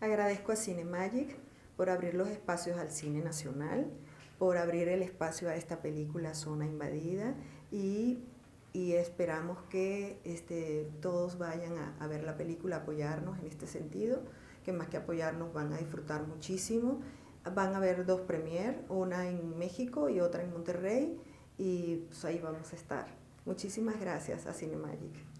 Agradezco a Cinemagic por abrir los espacios al cine nacional, por abrir el espacio a esta película Zona Invadida y, esperamos que este, todos vayan a, ver la película, apoyarnos en este sentido, que más que apoyarnos van a disfrutar muchísimo. Van a haber dos premier, una en México y otra en Monterrey y pues ahí vamos a estar. Muchísimas gracias a Cinemagic.